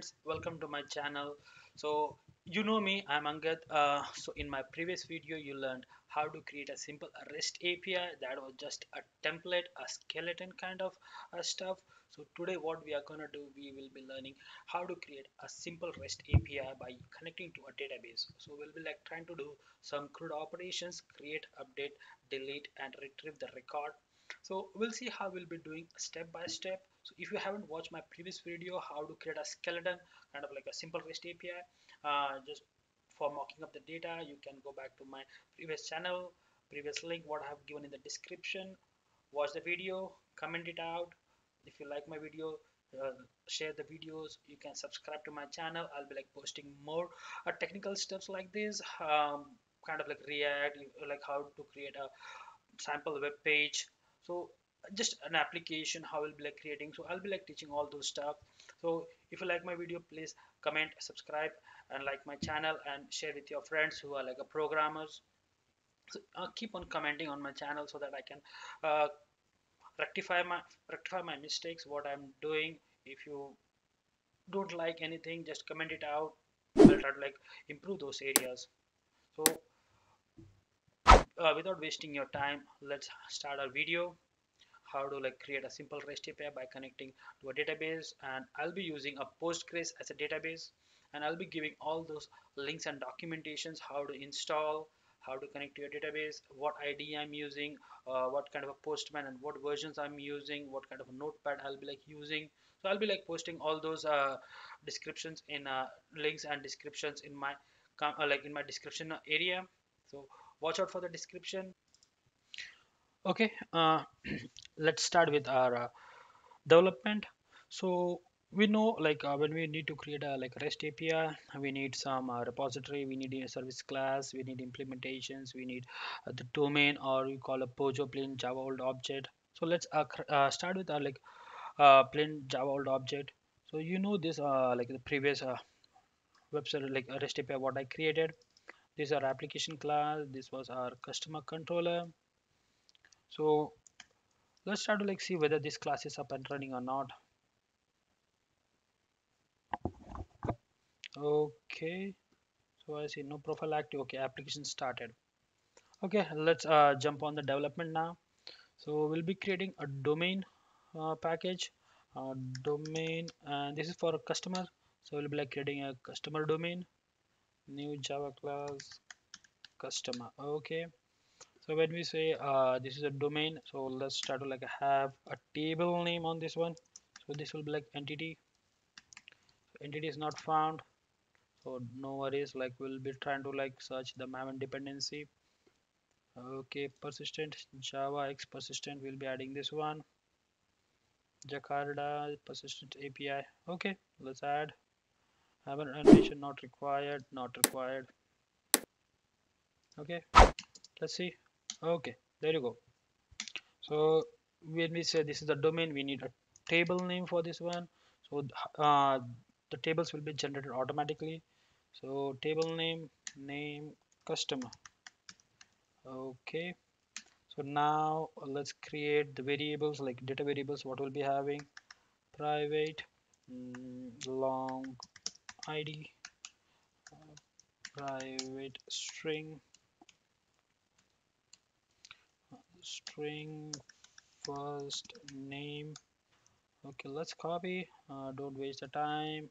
friends welcome to my channel. So you know me I'm Angad uh, so in my previous video you learned how to create a simple REST API that was just a template a skeleton kind of uh, stuff. So today what we are gonna do we will be learning how to create a simple REST API by connecting to a database. So we'll be like trying to do some CRUD operations create update delete and retrieve the record. So we'll see how we'll be doing step by step so if you haven't watched my previous video how to create a skeleton kind of like a simple REST API uh, just for mocking up the data you can go back to my previous channel previous link what I have given in the description. Watch the video comment it out. If you like my video uh, share the videos. You can subscribe to my channel. I'll be like posting more uh, technical steps like this um, kind of like react like how to create a sample web page. So just an application how I'll be like creating. So I'll be like teaching all those stuff. So if you like my video please comment subscribe and like my channel and share with your friends who are like a programmers. So uh, keep on commenting on my channel so that I can uh, rectify my rectify my mistakes what I'm doing. If you don't like anything just comment it out. I'll try to like improve those areas. So uh, without wasting your time let's start our video how to like create a simple REST API by connecting to a database and I'll be using a Postgres as a database and I'll be giving all those links and documentations how to install how to connect to your database what ID I'm using uh, what kind of a postman and what versions I'm using what kind of a notepad I'll be like using. So I'll be like posting all those uh, descriptions in uh, links and descriptions in my uh, like in my description area. So watch out for the description okay uh, let's start with our uh, development. So we know like uh, when we need to create a like rest api we need some uh, repository we need a service class we need implementations we need uh, the domain or we call a pojo plain java old object. So let's uh, start with our like plain java old object. So you know this like the previous website like rest api what i created. This is our application class. This was our customer controller so let's try to like see whether this class is up and running or not. Okay. So i see no profile active. Okay application started. Okay let's uh, jump on the development now. So we'll be creating a domain uh, package uh, domain and this is for a customer. So we'll be like creating a customer domain. New java class customer. Okay so when we say uh, this is a domain so let's start to like have a table name on this one. So this will be like entity. Entity is not found. So no worries like we'll be trying to like search the maven dependency. Okay persistent java x persistent we'll be adding this one. Jakarta persistent api okay let's add. Have an animation not required not required. Okay let's see okay there you go. So when we say this is the domain we need a table name for this one. So uh, the tables will be generated automatically. So table name name customer. Okay. So now let's create the variables like data variables what we'll be having. Private mm, long id uh, private string string first name. Okay let's copy. Uh, don't waste the time.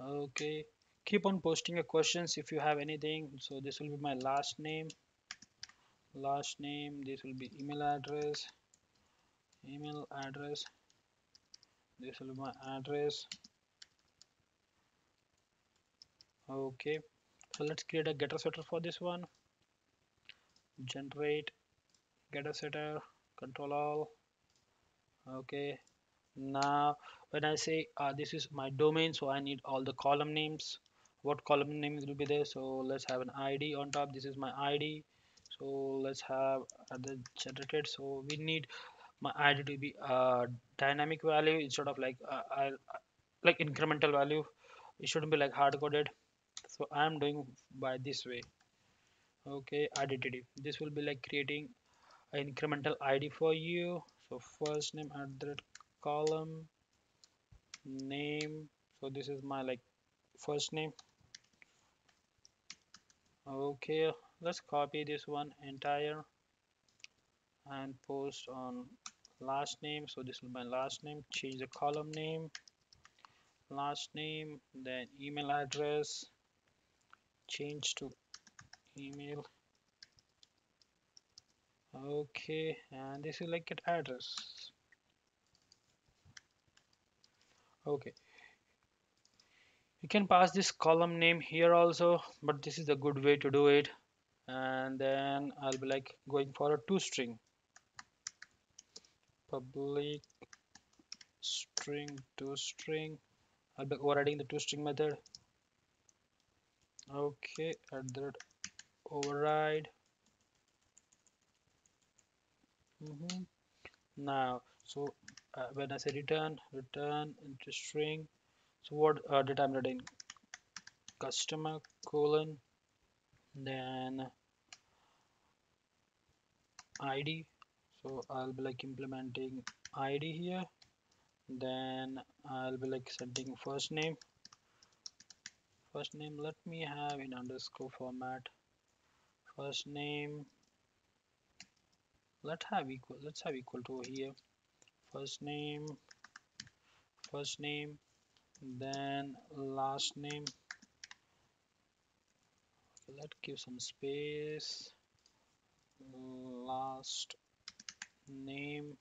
Okay keep on posting your questions if you have anything. So this will be my last name. Last name this will be email address. Email address. This will be my address. Okay so let's create a getter setter for this one generate getter setter control all. Okay now when I say uh, this is my domain so I need all the column names. What column names will be there? So let's have an ID on top. This is my ID so let's have the generated. So we need my ID to be a dynamic value instead of like uh, I, like incremental value. It shouldn't be like hard coded so I'm doing by this way okay identity this will be like creating an incremental id for you. So first name that column name. So this is my like first name. Okay let's copy this one entire and post on last name. So this is my last name. Change the column name. Last name then email address. Change to email. Okay and this is like an address. Okay. You can pass this column name here also but this is a good way to do it. And then I'll be like going for a two string public string toString I'll be overriding the two string method. Okay at that override. Mm -hmm. now so uh, when I say return return into string so what uh, data I'm writing customer colon then id so I'll be like implementing id here then I'll be like sending first name. First name let me have in underscore format first name. Let have equal let's have equal to here. First name first name then last name. Let's give some space. Last name.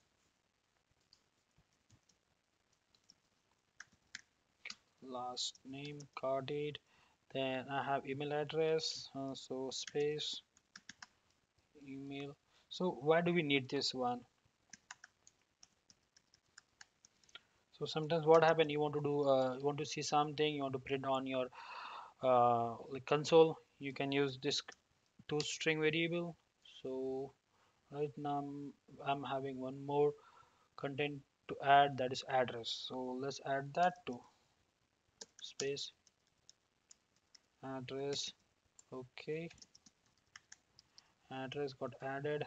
Last name carded then I have email address uh, so space email. So why do we need this one? So sometimes what happen you want to do uh, you want to see something you want to print on your uh, like console you can use this to string variable. So right now I'm, I'm having one more content to add that is address. So let's add that to space. Address. Okay address got added.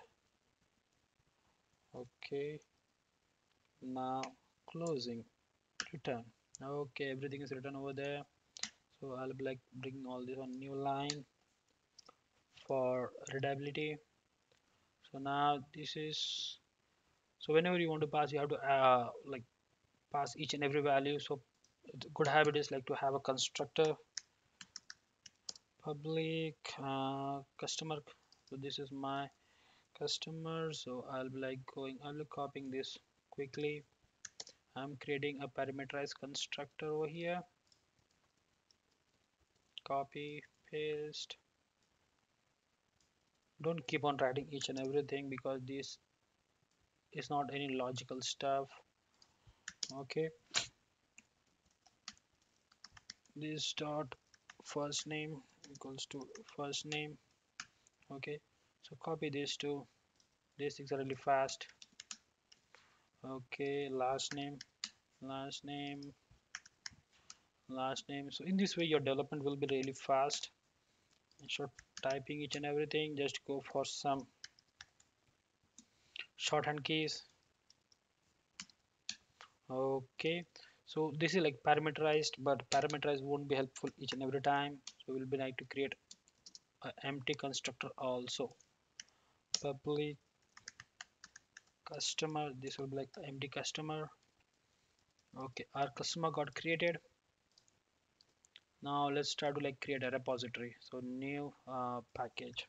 Okay. Now closing. Return. Okay everything is written over there. So I'll be like bringing all this on new line for readability. So now this is so whenever you want to pass you have to uh, like pass each and every value. So good habit is like to have a constructor public uh, customer so this is my customer so I'll be like going I'll be copying this quickly. I'm creating a parameterized constructor over here. Copy paste. Don't keep on writing each and everything because this is not any logical stuff. Okay. This dot first name equals to first name okay so copy this these things are really fast. Okay last name last name last name. So in this way your development will be really fast. Of typing each and everything just go for some shorthand keys. Okay so this is like parameterized but parameterized won't be helpful each and every time. So we'll be like to create empty constructor also. Public customer this will be like empty customer. Okay our customer got created. Now let's try to like create a repository. So new uh, package.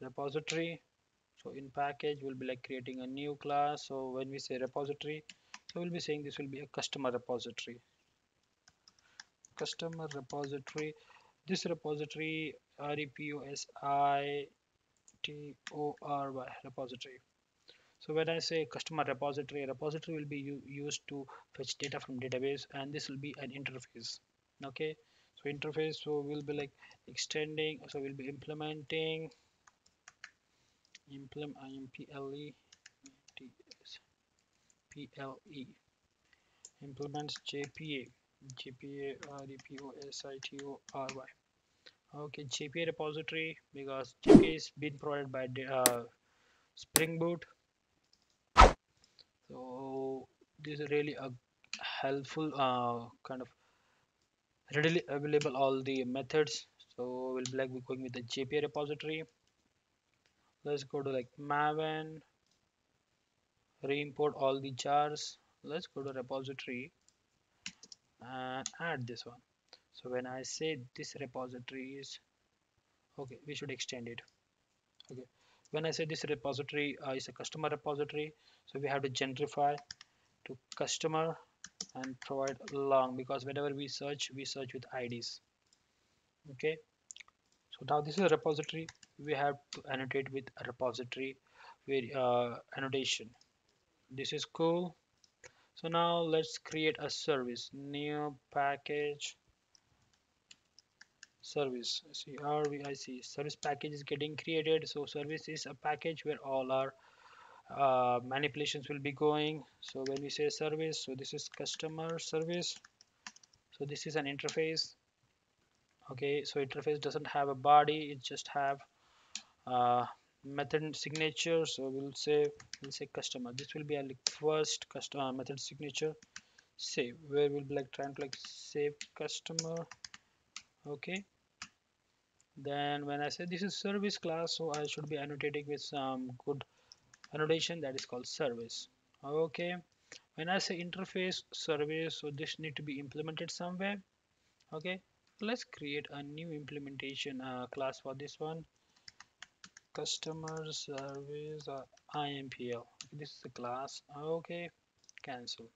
Repository. So in package we'll be like creating a new class. So when we say repository so we'll be saying this will be a customer repository. Customer repository this repository r e p o s i t o r y repository so when I say customer repository, repository will be used to fetch data from database and this will be an interface. Okay, so interface, so we'll be like extending, so we'll be implementing implement imple ple implements jpa jpa r-e-p-o-s-i-t-o-r-y okay jpa repository because jpa is being provided by uh, spring boot. So this is really a helpful uh, kind of readily available all the methods. So we'll be like we're going with the jpa repository. Let's go to like maven. Re-import all the jars. Let's go to repository and add this one. So when I say this repository is okay we should extend it. Okay. When I say this repository uh, is a customer repository so we have to gentrify to customer and provide long because whenever we search we search with IDs okay. So now this is a repository. We have to annotate with a repository where uh, annotation. This is cool so now let's create a service new package service. See RVIC service package is getting created. So service is a package where all our uh, manipulations will be going. So when we say service so this is customer service. So this is an interface. Okay so interface doesn't have a body it just have uh, method signature so we'll say we'll say customer. This will be a like first customer uh, method signature. Save. Where we'll be like trying to like save customer. Okay. Then when I say this is service class so I should be annotating with some good annotation that is called service. Okay. When I say interface service so this need to be implemented somewhere. Okay. Let's create a new implementation uh, class for this one customer service uh, IMPL this is a class. Okay cancel.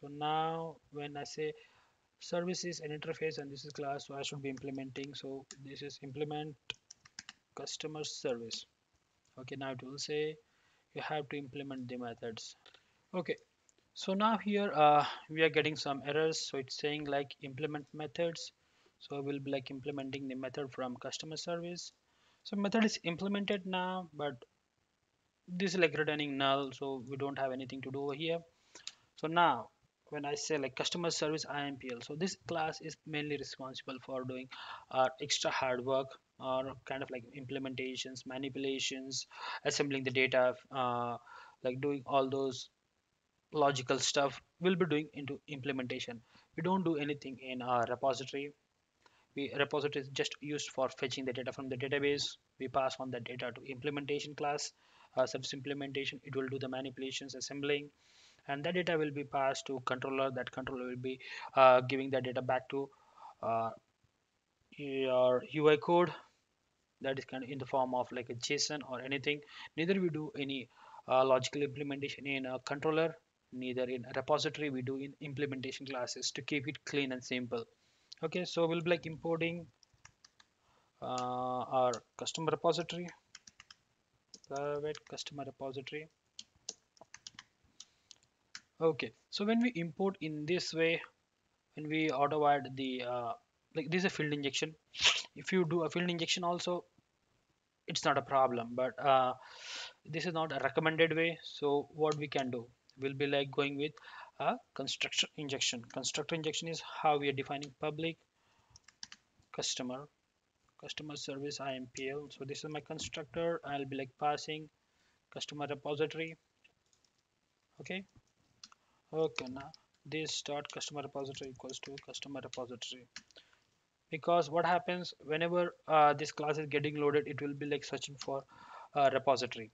So now when I say service is an interface and this is class so I should be implementing. So this is implement customer service. Okay now it will say you have to implement the methods. Okay so now here uh, we are getting some errors. So it's saying like implement methods. So we'll be like implementing the method from customer service so method is implemented now but this is like returning null so we don't have anything to do over here. So now when I say like customer service IMPL so this class is mainly responsible for doing our extra hard work or kind of like implementations manipulations assembling the data uh, like doing all those logical stuff. We'll be doing into implementation. We don't do anything in our repository we repository is just used for fetching the data from the database. We pass on the data to implementation class. Uh, service implementation it will do the manipulations assembling. And that data will be passed to controller. That controller will be uh, giving that data back to uh, your UI code. That is kind of in the form of like a JSON or anything. Neither we do any uh, logical implementation in a controller. Neither in a repository we do in implementation classes to keep it clean and simple okay so we'll be like importing uh, our customer repository. Private customer repository. Okay so when we import in this way when we auto add the uh, like this is a field injection. If you do a field injection also it's not a problem but uh, this is not a recommended way. So what we can do? We'll be like going with a constructor injection. Constructor injection is how we are defining public customer customer service IMPL so this is my constructor. I'll be like passing customer repository. Okay? Okay now this dot customer repository equals to customer repository. Because what happens whenever uh, this class is getting loaded it will be like searching for a repository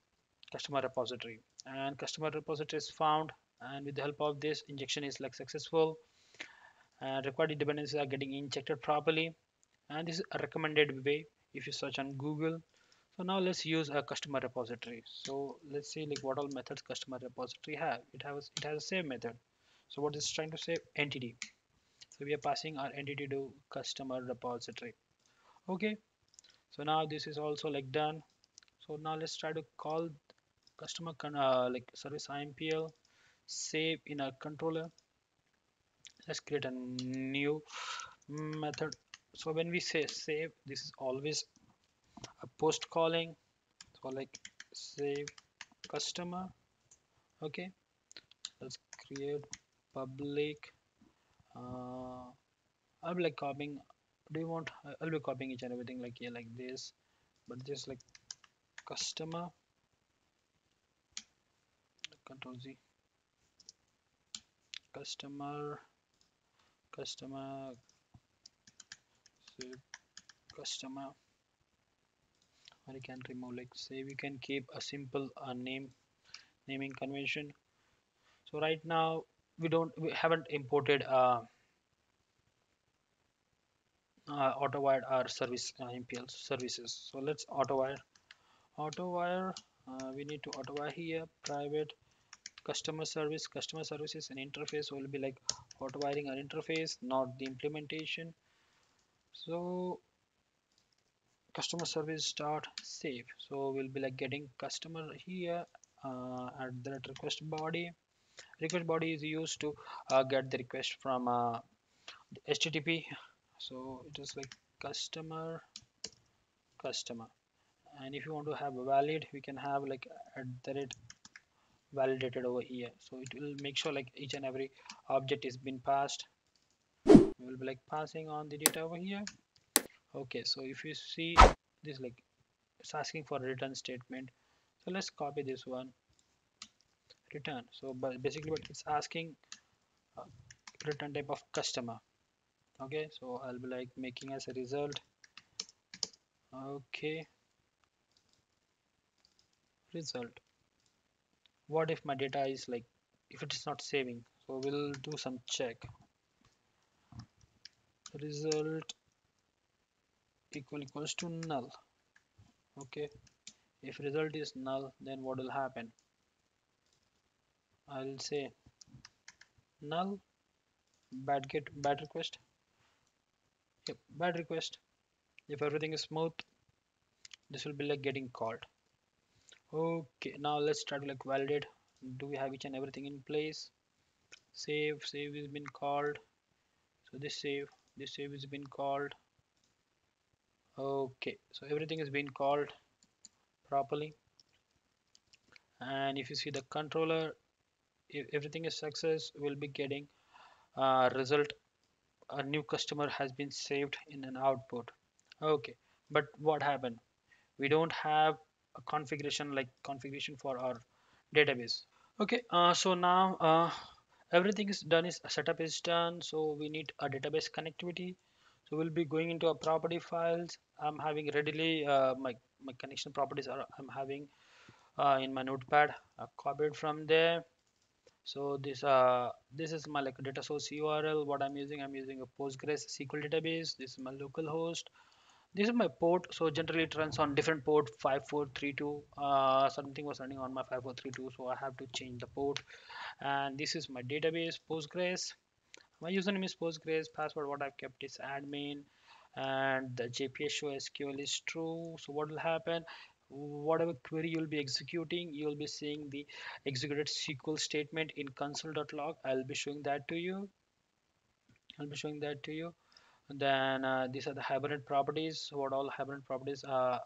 customer repository. And customer repository is found and with the help of this injection is like successful. And required dependencies are getting injected properly. And this is a recommended way if you search on google. So now let's use a customer repository. So let's see like what all methods customer repository have. It has it has a save method. So what is trying to save entity. So we are passing our entity to customer repository. Okay. So now this is also like done. So now let's try to call customer uh, like service impl save in our controller. Let's create a new method. So when we say save this is always a post calling. So like save customer. Okay. Let's create public uh, I'll be like copying do you want I'll be copying each and everything like here like this but just like customer control Z customer customer customer. Or you can remove like say we can keep a simple uh, name naming convention. So right now we don't we haven't imported uh, uh, AutoWire our service uh, MPL services. So let's auto AutoWire. AutoWire uh, we need to AutoWire here private customer service customer services and interface will be like AutoWiring our interface not the implementation. So customer service start save so we'll be like getting customer here uh, at that request body. Request body is used to uh, get the request from uh, http so it is like customer customer. And if you want to have a valid we can have like at the rate validated over here. So it will make sure like each and every object is been passed. We will be like passing on the data over here. Okay so if you see this like it's asking for return statement. So let's copy this one. Return. So but basically what it's asking uh, return type of customer. Okay so I'll be like making as a result. Okay. Result what if my data is like if it is not saving? So we'll do some check. Result equal equals to null. Okay. If result is null then what will happen? I'll say null bad get bad request. Yep bad request. If everything is smooth this will be like getting called okay now let's try to like validate do we have each and everything in place? Save save has been called. So this save this save has been called. Okay so everything has been called properly. And if you see the controller if everything is success we'll be getting a result. A new customer has been saved in an output. Okay but what happened? We don't have configuration like configuration for our database. Okay uh, so now uh, everything is done is setup is done. So we need a database connectivity. So we'll be going into our property files. I'm having readily uh, my my connection properties are i'm having uh, in my notepad I copied from there. So this uh this is my like data source url what i'm using i'm using a postgres sql database. This is my local host this is my port so generally it runs on different port 5432 uh something was running on my 5432 so i have to change the port. And this is my database postgres. My username is postgres password what i've kept is admin and the JPA show sql is true. So what will happen? Whatever query you'll be executing you'll be seeing the executed sql statement in console.log i'll be showing that to you. I'll be showing that to you then uh, these are the hibernate properties. What all hibernate properties are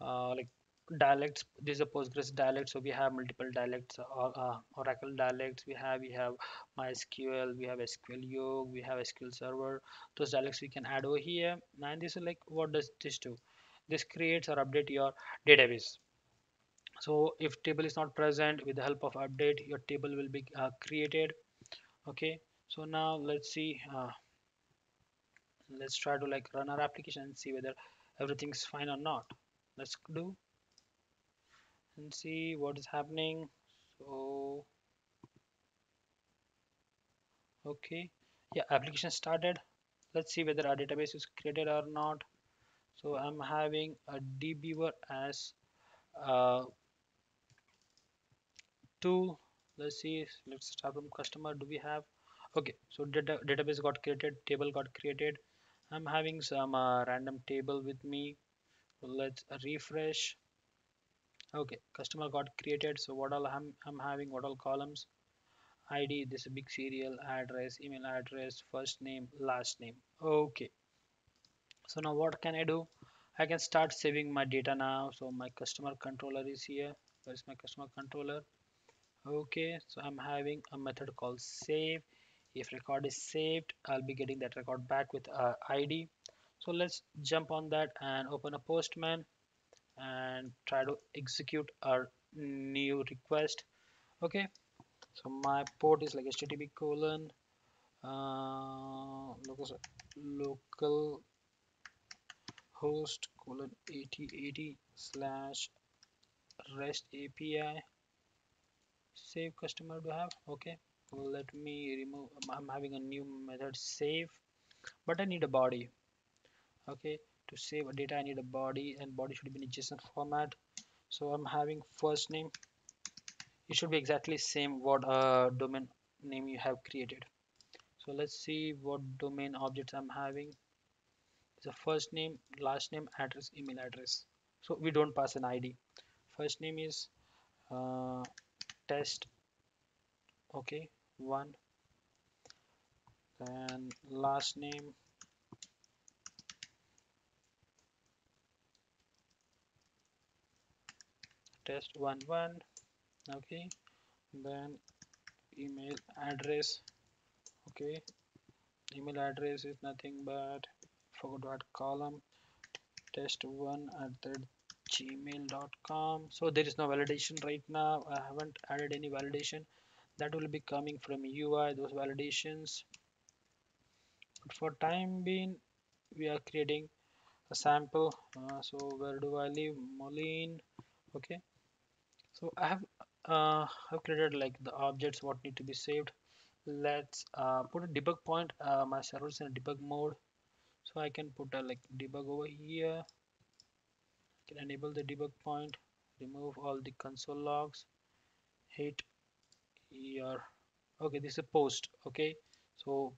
uh, like dialects this is a postgres dialect so we have multiple dialects uh, uh, oracle dialects. We have we have mysql we have sql yolk we have sql server. Those dialects we can add over here. And this is like what does this do? This creates or update your database. So if table is not present with the help of update your table will be uh, created. Okay. So now let's see uh, let's try to like run our application and see whether everything's fine or not. Let's do and see what is happening. So okay. Yeah application started. Let's see whether our database is created or not. So i'm having a dbeaver as uh, two. Let's see let's start from customer. Do we have? Okay so data database got created table got created i'm having some uh, random table with me. Let's refresh. Okay customer got created. So what all I'm, I'm having what all columns? Id this big serial address email address first name last name. Okay. So now what can i do? I can start saving my data now. So my customer controller is here. Where's my customer controller? Okay so i'm having a method called save if record is saved i'll be getting that record back with uh, id so let's jump on that and open a postman and try to execute our new request. Okay so my port is like http colon uh, local, local host colon 8080 slash rest api save customer do have okay let me remove i'm having a new method save but i need a body. Okay to save a data I need a body and body should be in JSON format. So I'm having first name. It should be exactly same what uh, domain name you have created. So let's see what domain objects I'm having. The first name last name address email address. So we don't pass an ID first name is uh, test. Okay one. Then last name. Test one one. Okay. Then email address. Okay. Email address is nothing but forgot column. Test one at the gmail.com so there is no validation right now. I haven't added any validation that will be coming from ui those validations. But for time being we are creating a sample. Uh, so where do i leave moline? Okay. So i have uh i've created like the objects what need to be saved. Let's uh, put a debug point. Uh, my server is in a debug mode. So i can put a like debug over here. Can enable the debug point remove all the console logs hit here okay this is a post okay? So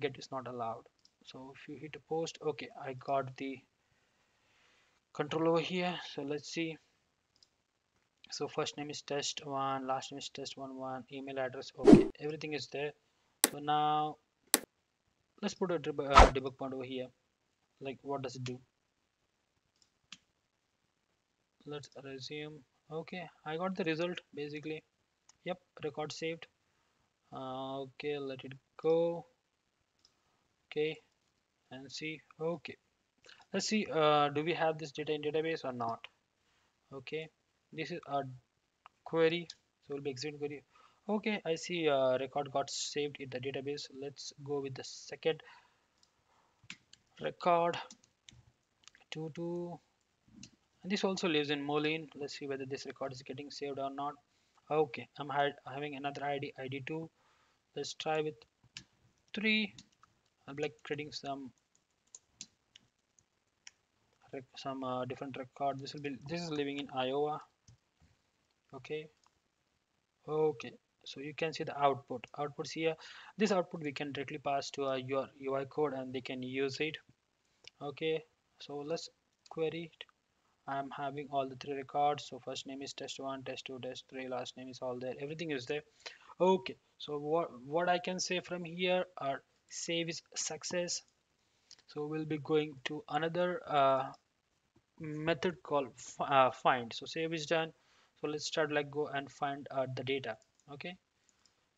get is not allowed. So if you hit a post okay i got the control over here. So let's see. So first name is test one last name is test one one email address okay everything is there. So now let's put a uh, debug point over here. Like what does it do? Let's resume. Okay i got the result basically yep record saved. Uh, okay let it go. Okay and see. Okay. Let's see uh, do we have this data in database or not? Okay this is a query so we'll be executing query. Okay i see uh, record got saved in the database. Let's go with the second record. To do and this also lives in moline. Let's see whether this record is getting saved or not okay i'm having another id id2 let's try with three. I'm like creating some some uh, different record. This will be this is living in iowa. Okay. Okay so you can see the output. Outputs here. This output we can directly pass to uh, your ui code and they can use it. Okay so let's query it i'm having all the three records. So first name is test1 test2 test3 last name is all there. Everything is there. Okay. So what what i can say from here are save is success. So we'll be going to another uh, method called uh, find. So save is done. So let's start like go and find uh, the data. Okay.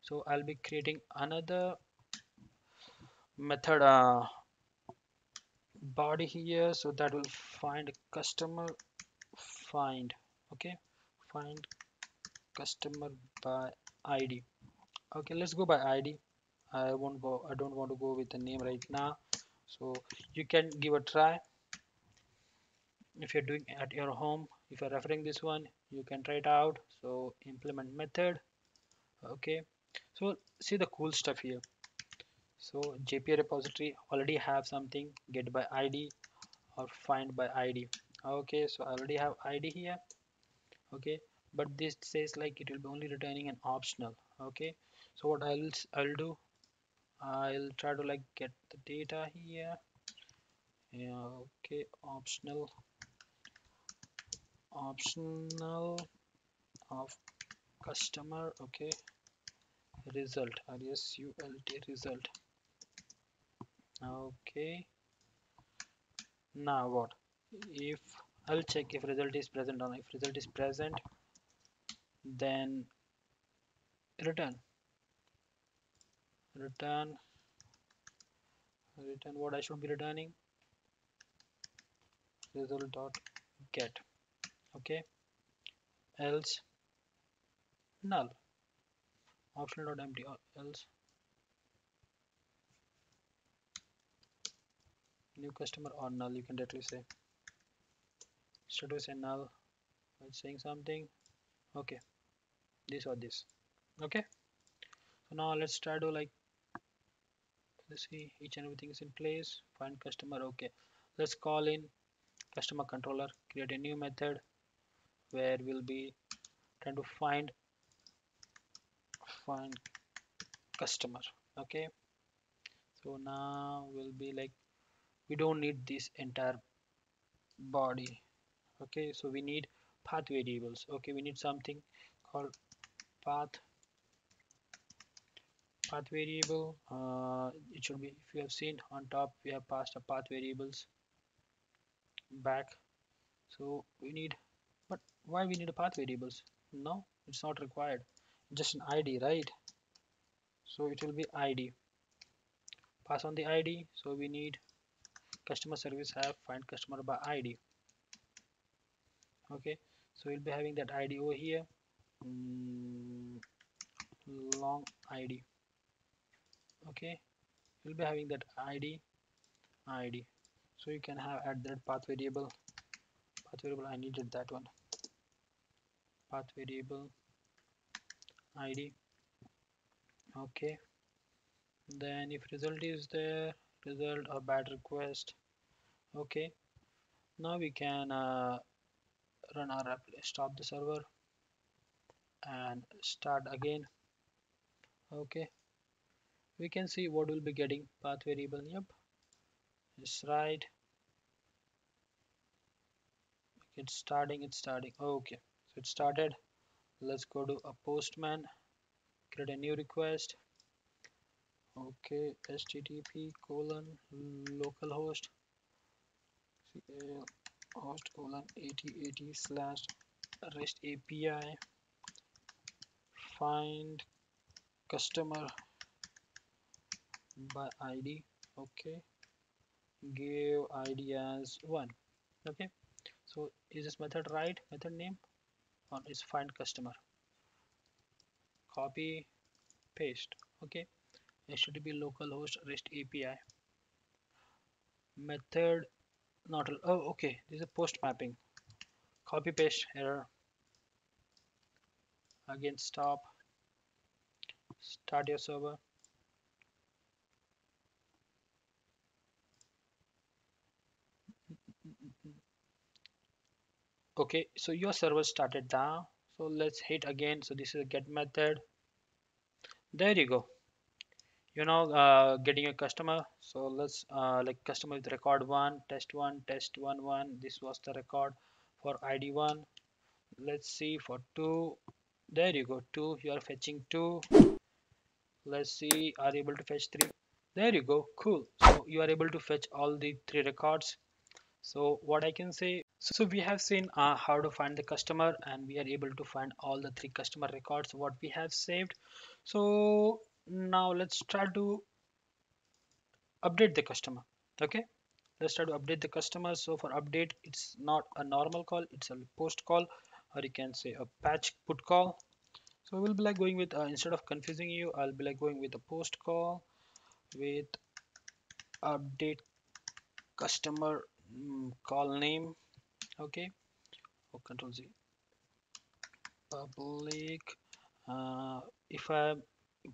So I'll be creating another method uh, body here so that will find customer find okay? Find customer by ID okay let's go by ID I won't go I don't want to go with the name right now. So you can give a try. If you're doing at your home if you're referring this one you can try it out. So implement method. Okay. So see the cool stuff here so jpa repository already have something get by id or find by id okay so i already have id here. Okay but this says like it will be only returning an optional. Okay so what i'll i'll do i'll try to like get the data here. Yeah, okay optional optional of customer okay result result result okay. Now what? If I'll check if result is present or not. If result is present then return. Return. Return what I should be returning? Result dot get. Okay. Else null. Optional dot empty. Or else new customer or null you can directly say. Status and null it's saying something okay this or this okay? So now let's try to like let's see each and everything is in place find customer okay. Let's call in customer controller create a new method where we'll be trying to find find customer okay? So now we'll be like we don't need this entire body. Okay so we need path variables. Okay we need something called path path variable. Uh, it should be if you have seen on top we have passed a path variables back. So we need but why we need a path variables? No it's not required. Just an id right? So it will be id pass on the id so we need customer service have find customer by id okay so we'll be having that id over here. Mm, long id okay we'll be having that id id so you can have add that path variable. Path variable i needed that one. Path variable id okay then if result is there result or bad request. Okay. Now we can uh, run our app stop the server and start again. Okay. We can see what we'll be getting path variable. Yep. It's right. It's starting it's starting. Okay. So it started. Let's go to a postman create a new request okay http colon localhost host. Colon 8080 slash rest api find customer by id okay. Give id as one. Okay. So is this method right? Method name? Or is find customer? Copy paste. Okay http localhost rest api method not oh okay this is a post mapping. Copy paste error. Again stop. Start your server. Okay so your server started now. So let's hit again. So this is a get method. There you go you know uh, getting a customer. So let's uh, like customer with record one test one test one one. This was the record for id one. Let's see for two. There you go two. You are fetching two. Let's see are you able to fetch three? There you go cool. So you are able to fetch all the three records. So what i can say so we have seen uh, how to find the customer and we are able to find all the three customer records what we have saved. So now let's try to update the customer okay? Let's try to update the customer. So for update it's not a normal call it's a post call or you can say a patch put call. So we'll be like going with uh, instead of confusing you i'll be like going with a post call with update customer mm, call name okay? Or control z. Public uh, if i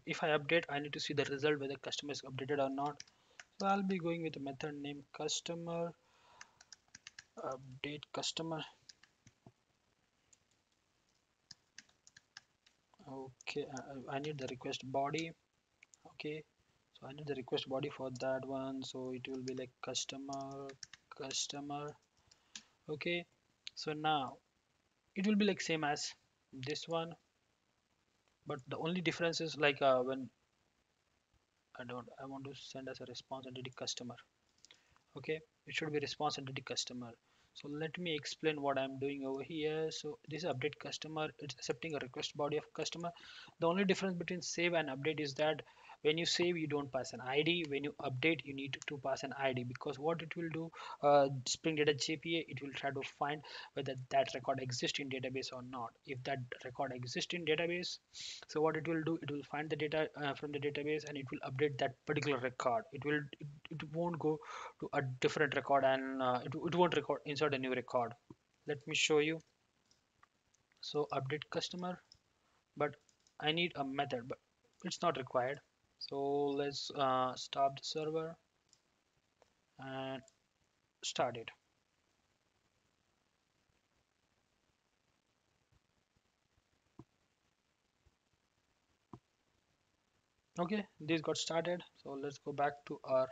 if I update I need to see the result whether customer is updated or not. So I'll be going with the method name customer update customer. Okay I, I need the request body. Okay so I need the request body for that one. So it will be like customer customer. Okay so now it will be like same as this one but the only difference is like uh, when I don't I want to send as a response entity customer. Okay? It should be response entity customer. So let me explain what I'm doing over here. So this update customer it's accepting a request body of customer. The only difference between save and update is that when you save you don't pass an id when you update you need to pass an id because what it will do uh, spring data jpa it will try to find whether that record exists in database or not. If that record exists in database so what it will do it will find the data uh, from the database and it will update that particular record. It will it, it won't go to a different record and uh, it, it won't record insert a new record. Let me show you. So update customer but I need a method but it's not required so let's uh, stop the server and start it. Okay this got started. So let's go back to our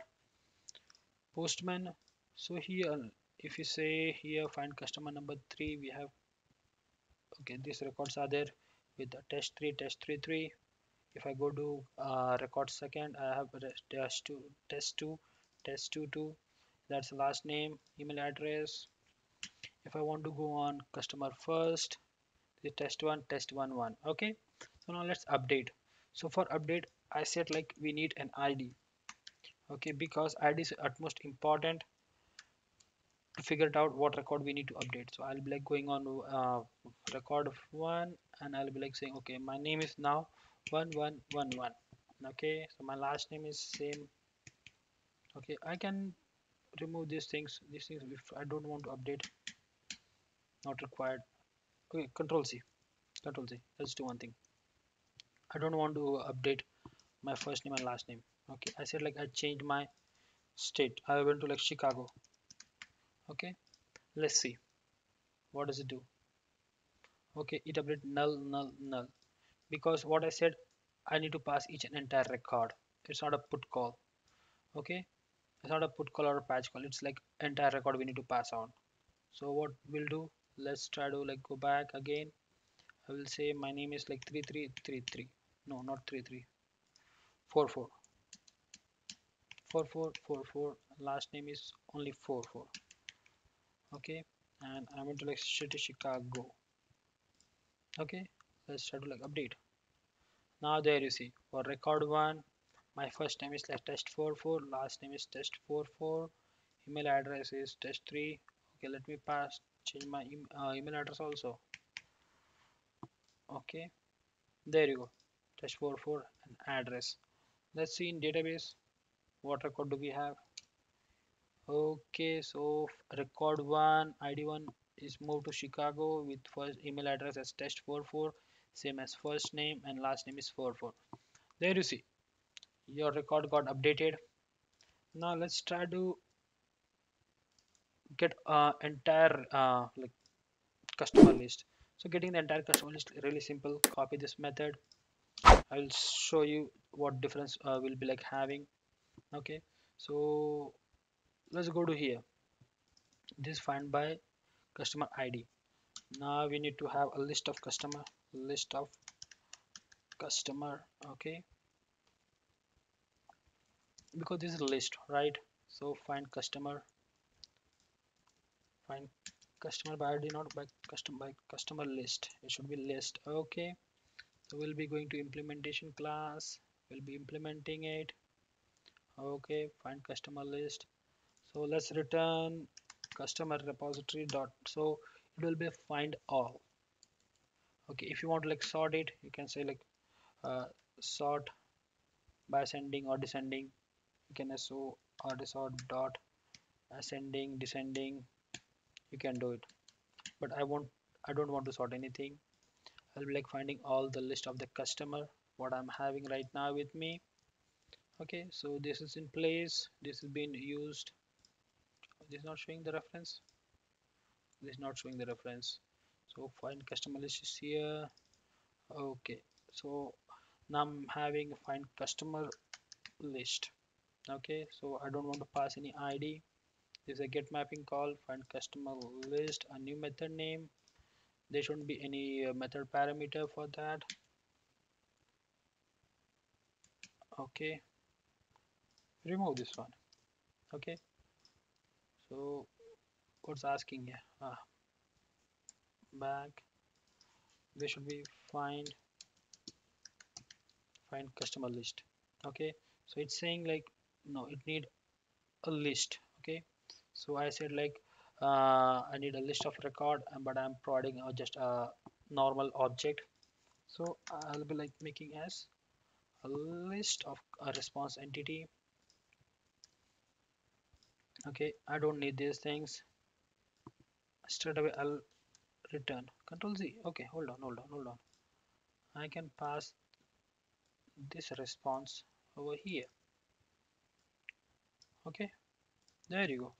postman. So here if you say here find customer number three we have okay these records are there with the test 3 test 3 3 if I go to uh, record second I have test 2 test 2 test 2 2 that's the last name email address. If I want to go on customer first the test 1 test 1 1 okay? So now let's update. So for update I said like we need an ID okay? Because ID is utmost important to figure it out what record we need to update. So I'll be like going on uh, record one and I'll be like saying okay my name is now 1111 okay so my last name is same. Okay I can remove these things. These things if I don't want to update. Not required. Okay control C. Control C. Let's do one thing. I don't want to update my first name and last name. Okay I said like I changed my state. I went to like Chicago. Okay let's see. What does it do? Okay it update null null null because what I said I need to pass each and entire record. It's not a put call okay? It's not a put call or a patch call. It's like entire record we need to pass on. So what we'll do let's try to like go back again. I will say my name is like 3333 no not 33 44 4444 last name is only 44 okay? And I'm going to like city Chicago. Okay let's try to like update. Now there you see for record one my first name is like test44 last name is test44 email address is test3 okay let me pass change my e uh, email address also. Okay there you go test44 and address. Let's see in database what record do we have? Okay so record one id one is moved to chicago with first email address as test44 same as first name and last name is 44 there you see your record got updated. Now let's try to get uh, entire uh, like customer list. So getting the entire customer list really simple. Copy this method. I'll show you what difference uh, will be like having. Okay so let's go to here. This find by customer id now we need to have a list of customer list of customer okay? Because this is a list right? So find customer find customer by id not by custom by customer list. It should be list okay? So we'll be going to implementation class we'll be implementing it okay? Find customer list. So let's return customer repository dot so it will be find all okay if you want to like sort it you can say like uh, sort by ascending or descending. You can so or sort dot ascending descending. You can do it. But I won't I don't want to sort anything. I'll be like finding all the list of the customer what I'm having right now with me. Okay so this is in place. This is being used. This is not showing the reference. This is not showing the reference so find customer list is here. Okay. So now I'm having find customer list. Okay. So I don't want to pass any ID this is a get mapping call. Find customer list a new method name. There shouldn't be any uh, method parameter for that. Okay. Remove this one. Okay. So what's asking here? Ah, back. They should be find find customer list okay? So it's saying like no it need a list okay? So I said like uh, I need a list of record but I'm providing uh, just a normal object. So I'll be like making as a list of a response entity. Okay I don't need these things. Straight away I'll return. Control Z. Okay hold on hold on hold on. I can pass this response over here. Okay there you go.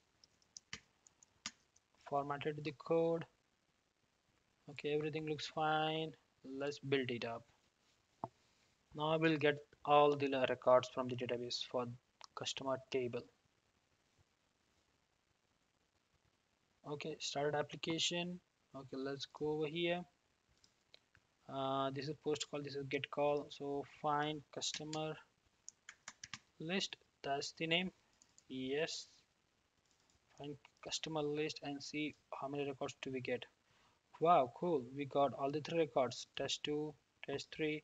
Formatted the code. Okay everything looks fine. Let's build it up. Now I will get all the records from the database for customer table. Okay started application okay let's go over here. Uh, this is post call this is get call. So find customer list that's the name. Yes. Find customer list and see how many records do we get. Wow cool. We got all the three records. Test 2 test 3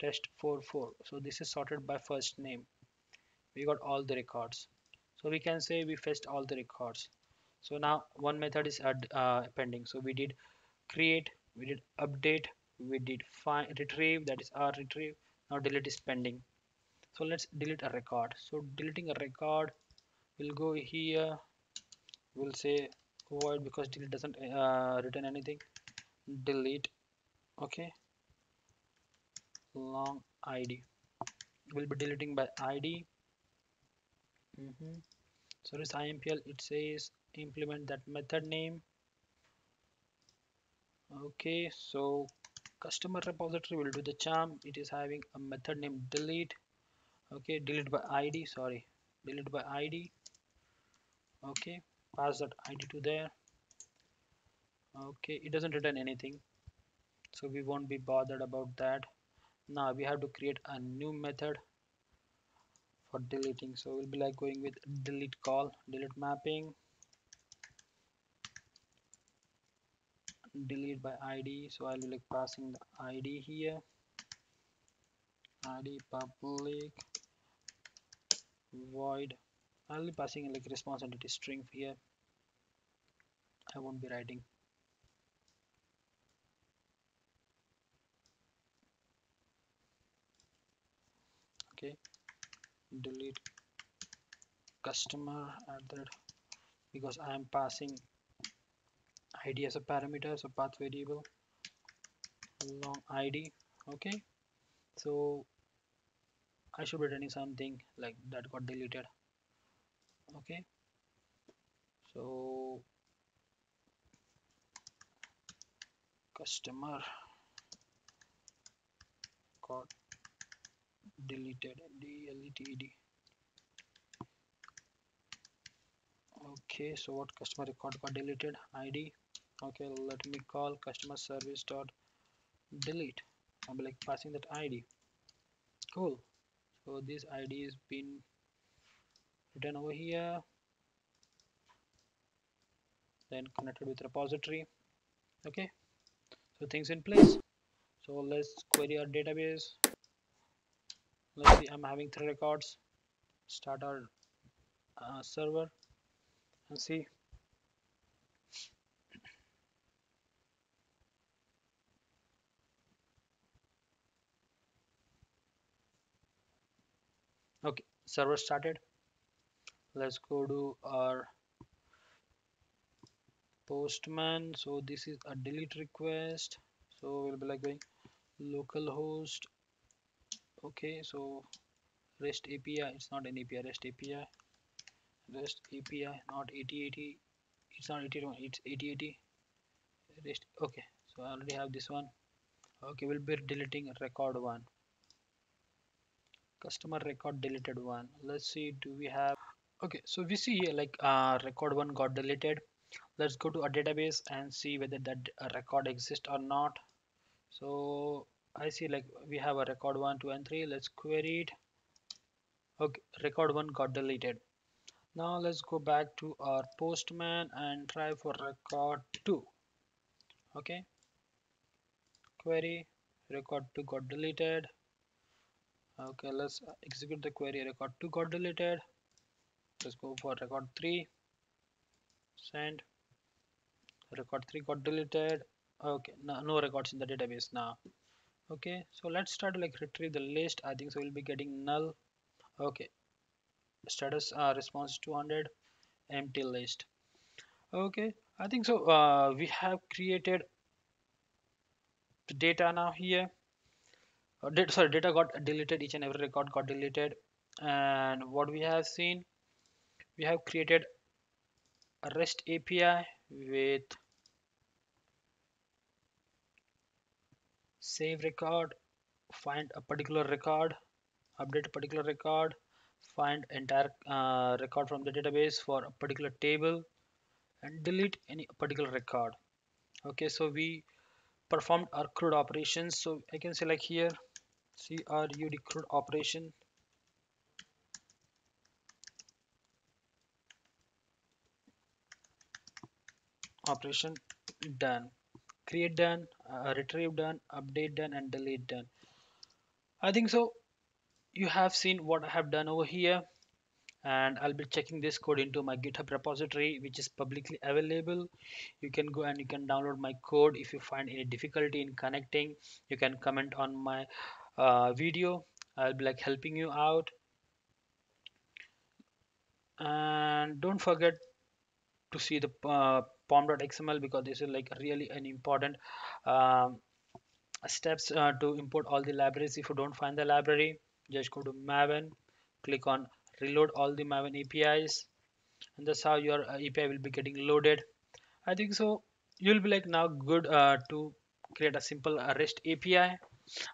test 4 4 so this is sorted by first name. We got all the records. So we can say we fetched all the records so now one method is uh, pending so we did create we did update we did find retrieve that is our retrieve. Now delete is pending. So let's delete a record. So deleting a record we'll go here we'll say void because delete doesn't uh, return anything. Delete okay. Long id we'll be deleting by id mm -hmm. so this impl it says implement that method name. Okay so customer repository will do the charm. It is having a method name delete. Okay delete by id sorry delete by id okay pass that id to there. Okay it doesn't return anything so we won't be bothered about that. Now we have to create a new method for deleting. So we'll be like going with delete call delete mapping delete by id so i'll be like passing the id here. Id public void. I'll be passing like response entity string here. I won't be writing. Okay. Delete customer at that because i am passing id as a parameter so path variable long id okay? So I should be running something like that got deleted okay? So customer got deleted deleted okay so what customer record got deleted? Id okay let me call customer service dot delete. I'm like passing that ID cool. So this ID is been written over here. Then connected with repository. Okay. So things in place. So let's query our database. Let's see I'm having three records. Start our uh, server and see okay server started. Let's go to our postman. So this is a delete request. So we'll be like going localhost. Okay so rest api it's not an api rest api rest api not 8080 it's not 81 it's 8080 rest okay so i already have this one. Okay we'll be deleting record one customer record deleted one. Let's see do we have okay so we see here like uh, record one got deleted. Let's go to a database and see whether that record exists or not. So I see like we have a record one two and three. Let's query it. Okay record one got deleted. Now let's go back to our postman and try for record 2 okay query record 2 got deleted okay let's execute the query. Record 2 got deleted. Let's go for record 3 send. Record 3 got deleted. Okay no, no records in the database now. Okay so let's start like retrieve the list. I think so we'll be getting null. Okay status uh, response 200 empty list. Okay i think so uh, we have created the data now here uh, data, sorry data got deleted each and every record got deleted. And what we have seen we have created a REST API with save record find a particular record update a particular record find entire uh, record from the database for a particular table and delete any particular record. Okay so we performed our CRUD operations. So I can say like here CRUD CRUD operation? Operation done. Create done uh, retrieve done update done and delete done. I think so. You have seen what I have done over here and I'll be checking this code into my github repository which is publicly available. You can go and you can download my code. If you find any difficulty in connecting you can comment on my uh, video I'll be like helping you out. And don't forget to see the uh, pom.xml because this is like really an important um, steps uh, to import all the libraries. If you don't find the library just go to maven click on reload all the maven apis and that's how your uh, api will be getting loaded. I think so. You'll be like now good uh, to create a simple uh, rest api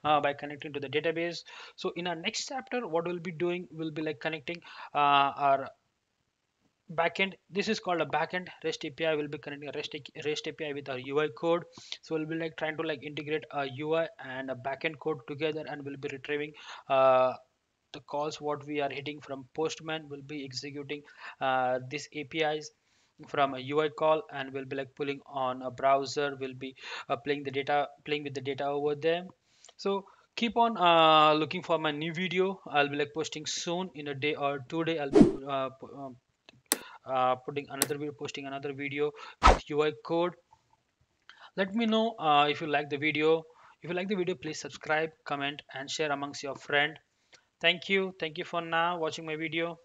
uh, by connecting to the database. So in our next chapter what we'll be doing will be like connecting uh, our backend. This is called a backend rest api. Will be connecting a rest, rest api with our ui code. So we'll be like trying to like integrate a ui and a backend code together and we'll be retrieving uh, the calls what we are hitting from postman. Will be executing uh, these apis from a ui call and we'll be like pulling on a browser. We'll be uh, playing the data playing with the data over there so keep on uh, looking for my new video. I'll be like posting soon in a day or two day. I'll be uh, um, uh, putting another video posting another video with UI code. Let me know uh, if you like the video. If you like the video please subscribe comment and share amongst your friend. Thank you. Thank you for now watching my video